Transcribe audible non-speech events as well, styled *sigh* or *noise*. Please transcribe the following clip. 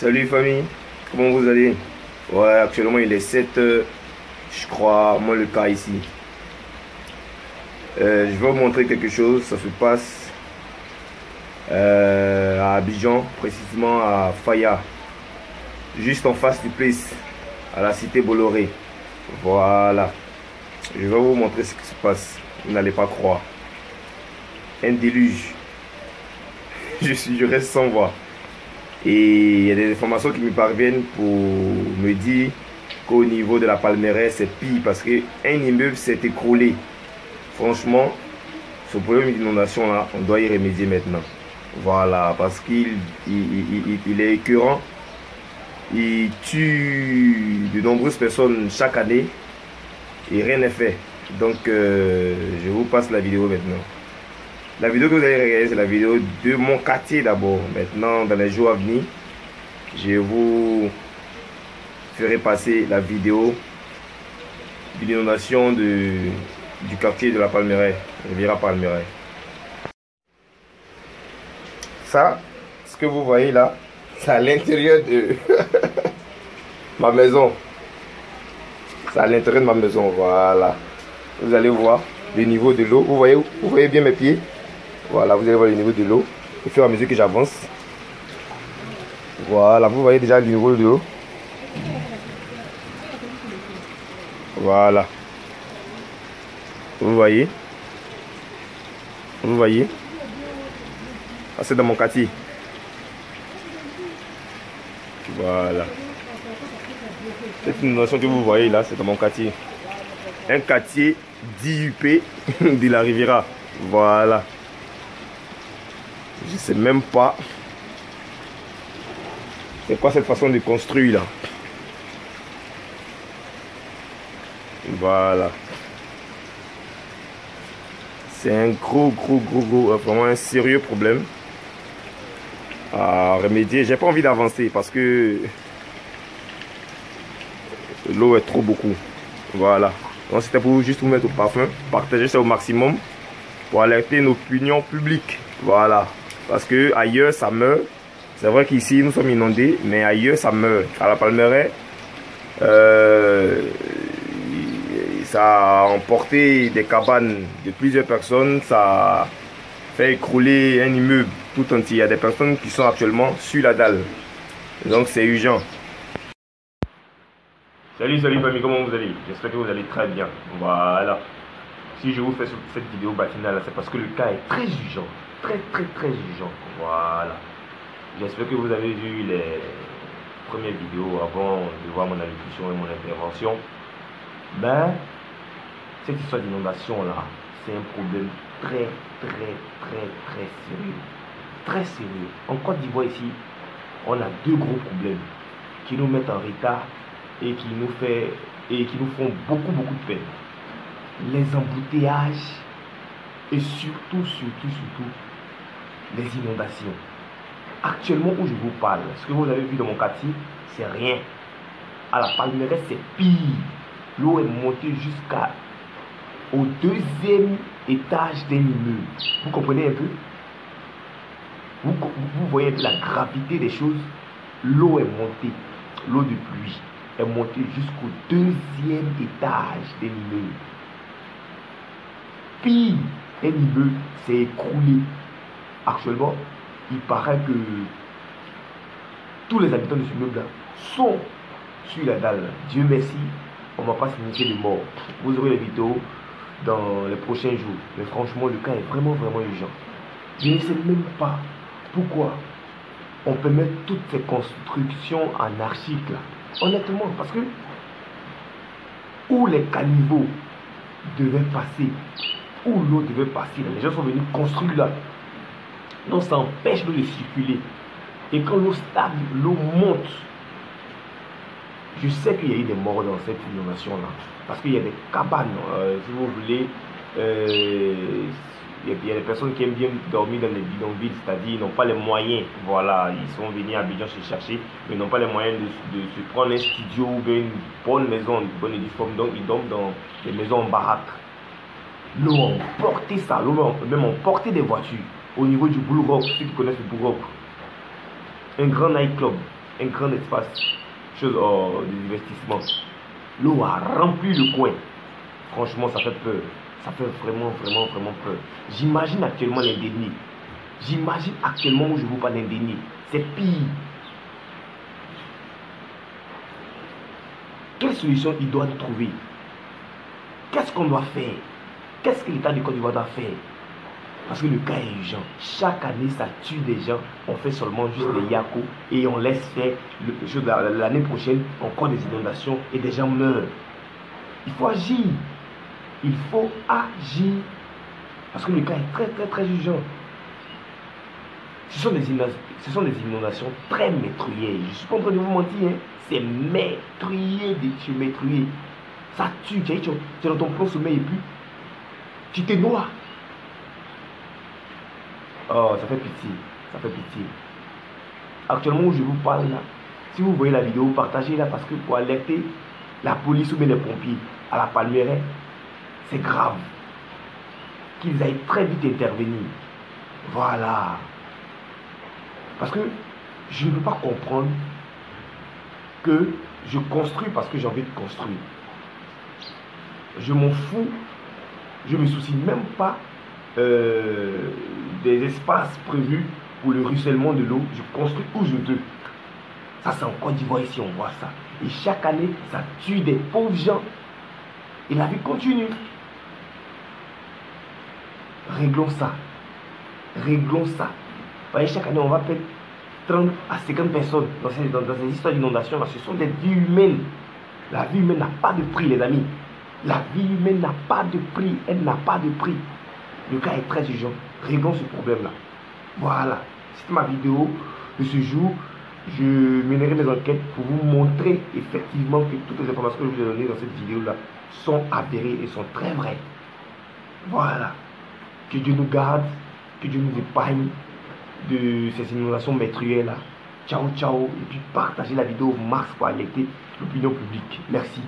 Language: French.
Salut famille, comment vous allez? Ouais, actuellement il est 7 heures, je crois, moi le cas ici. Euh, je vais vous montrer quelque chose, ça se passe euh, à Abidjan, précisément à Faya, juste en face du place, à la cité Bolloré. Voilà, je vais vous montrer ce qui se passe, vous n'allez pas croire. Un déluge, *laughs* je, suis, je reste sans voix. Et il y a des informations qui me parviennent pour me dire qu'au niveau de la Palmeraie, c'est pire parce qu'un immeuble s'est écroulé. Franchement, ce problème d'inondation là, on doit y remédier maintenant. Voilà, parce qu'il il, est écœurant. Il tue de nombreuses personnes chaque année et rien n'est fait. Donc, euh, je vous passe la vidéo maintenant. La vidéo que vous allez regarder, c'est la vidéo de mon quartier d'abord. Maintenant, dans les jours à venir, je vous ferai passer la vidéo de l'inondation du quartier de la Palmeraie, Palmeraie. Ça, ce que vous voyez là, c'est à l'intérieur de *laughs* ma maison. C'est à l'intérieur de ma maison, voilà. Vous allez voir le niveau de l'eau. Vous voyez, vous voyez bien mes pieds? Voilà, vous allez voir le niveau de l'eau au fur et à mesure que j'avance. Voilà, vous voyez déjà le niveau de l'eau. Voilà. Vous voyez Vous voyez ah, c'est dans mon quartier. Voilà. Cette inondation que vous voyez là, c'est dans mon quartier. Un quartier d'IUP *laughs* de la Riviera. Voilà. Je sais même pas c'est quoi cette façon de construire là. Voilà. C'est un gros, gros, gros, gros, vraiment un sérieux problème à remédier. J'ai pas envie d'avancer parce que l'eau est trop beaucoup. Voilà. Donc c'était pour juste vous mettre au parfum, partager ça au maximum pour alerter nos opinions publiques. Voilà. Parce que ailleurs, ça meurt. C'est vrai qu'ici, nous sommes inondés, mais ailleurs, ça meurt. À la Palmeraie, euh, ça a emporté des cabanes de plusieurs personnes. Ça a fait écrouler un immeuble tout entier. Il y a des personnes qui sont actuellement sur la dalle. Donc, c'est urgent. Salut, salut famille, comment vous allez? J'espère que vous allez très bien. Voilà. Si je vous fais cette vidéo matinale, c'est parce que le cas est très urgent très très très urgent. Voilà. J'espère que vous avez vu les premières vidéos avant de voir mon allocution et mon intervention. Ben, cette histoire d'inondation là, c'est un problème très très très très sérieux. Très sérieux. En Côte d'Ivoire ici, on a deux gros problèmes qui nous mettent en retard et qui nous fait et qui nous font beaucoup beaucoup de peine. Les embouteillages et surtout, surtout, surtout, les inondations. Actuellement où je vous parle, ce que vous avez vu dans mon quartier, c'est rien. À la Palmeraie, c'est pire. L'eau est montée jusqu'à au deuxième étage d'un immeuble. Vous comprenez un peu? Vous, vous voyez un peu la gravité des choses? L'eau est montée, l'eau de pluie est montée jusqu'au deuxième étage d'un immeuble. Pire, un immeuble s'est écroulé actuellement, il paraît que tous les habitants de ce immeuble sont sur la dalle. Dieu merci, on ne va pas signifier de mort. Vous aurez les vidéos dans les prochains jours. Mais franchement, le cas est vraiment, vraiment urgent. Je ne sais même pas pourquoi on peut mettre toutes ces constructions anarchiques là. Honnêtement, parce que où les caniveaux devaient passer, où l'eau devait passer, les gens sont venus construire là. Empêche l'eau de circuler. Et quand l'eau stagne, l'eau monte. Je sais qu'il y a eu des morts dans cette inondation-là. Parce qu'il y a des cabanes, euh, si vous voulez. Euh, il y a des personnes qui aiment bien dormir dans les bidonvilles, c'est-à-dire ils n'ont pas les moyens. Voilà, ils sont venus à Abidjan se chercher, mais ils n'ont pas les moyens de, se prendre un studio ou bien une bonne maison, une bonne uniforme. Donc ils dorment dans des maisons en baraque. L'eau a emporté ça, l'eau a même emporté des voitures au niveau du Bull Rock, ceux qui connaissent le Bull Rock, un grand nightclub. un grand espace, chose oh, d'investissement. L'eau a rempli le coin. Franchement, ça fait peur. Ça fait vraiment, vraiment, vraiment peur. J'imagine actuellement l'indéni. J'imagine actuellement où je vous parle l'indéni. C'est pire. Quelle solution il doit trouver? Qu'est-ce qu'on doit faire? Qu'est-ce que l'État du Côte d'Ivoire doit faire? Parce que le cas est urgent. Chaque année, ça tue des gens. On fait seulement juste des yako et on laisse faire. L'année prochaine, encore des inondations et des gens meurent. Il faut agir. Il faut agir. Parce que le cas est très, très, très urgent. Ce sont des inondations, très maîtrisées. Je suis pas en train de vous mentir. Hein. C'est maîtrisé de tu maîtriser. Ça tue. Tu es dans ton plan sommeil et puis tu te noies. Oh, ça fait pitié. Ça fait pitié. Actuellement je vous parle là, si vous voyez la vidéo, partagez-la parce que pour alerter la police ou les pompiers à la palmeraie, c'est grave. Qu'ils aillent très vite intervenir. Voilà. Parce que je ne peux pas comprendre que je construis parce que j'ai envie de construire. Je m'en fous. Je me soucie même pas euh, des espaces prévus pour le ruissellement de l'eau. Je construis où je veux. Ça, c'est en Côte d'Ivoire ici, on voit ça. Et chaque année, ça tue des pauvres gens. Et la vie continue. Réglons ça. Réglons ça. chaque année, on va perdre 30 à 50 personnes dans ces, dans, ces histoires d'inondation. Ce sont des vies humaines. La vie humaine n'a pas de prix, les amis. La vie humaine n'a pas de prix. Elle n'a pas de prix. Le cas est très urgent. Réglons ce problème-là. Voilà. C'était ma vidéo de ce jour. Je mènerai mes enquêtes pour vous montrer effectivement que toutes les informations que je vous ai données dans cette vidéo-là sont avérées et sont très vraies. Voilà. Que Dieu nous garde, que Dieu nous épargne de ces inondations métrielles là. Ciao, ciao. Et puis partagez la vidéo au max pour alerter l'opinion publique. Merci.